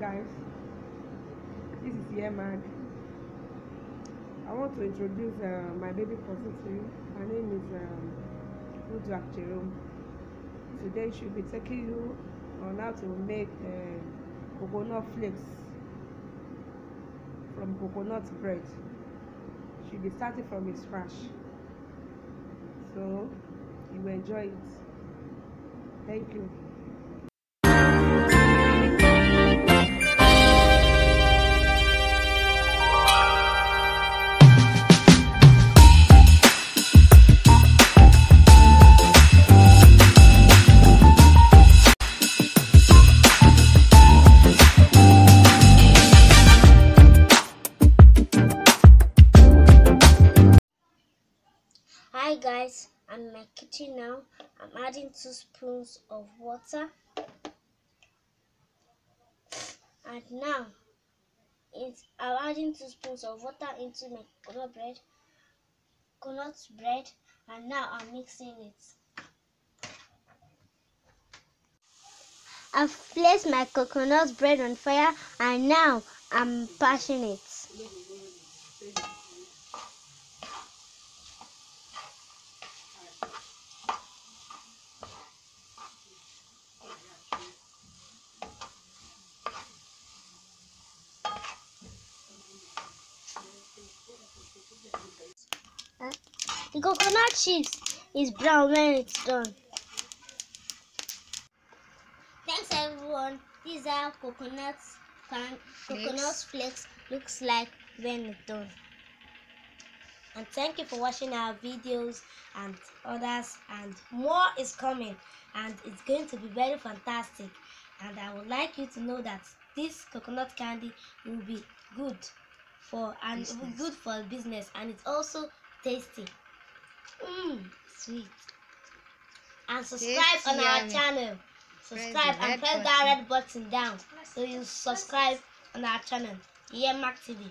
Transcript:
Guys, this is Yemag. I want to introduce uh, my baby cousin to you. Her name is um, Uduak Jerome. Today she'll be taking you on how to make uh, coconut flakes from coconut bread. She'll be starting from scratch. So you will enjoy it. Thank you. Hi guys, I'm in my kitchen now. I'm adding two spoons of water. And now, it's, I'm adding two spoons of water into my coconut bread, coconut bread, and now I'm mixing it. I've placed my coconut bread on fire and now I'm passing it. The coconut chips is brown when it's done. Thanks everyone. These are how coconut can coconut flakes looks like when it's done. And thank you for watching our videos and others and more is coming and it's going to be very fantastic and I would like you to know that this coconut candy will be good for and it will be good for business and it's also tasty. Mmm, sweet. And subscribe on our yummy. channel. Subscribe and press that red button down so you subscribe on our channel. Yemarg TV.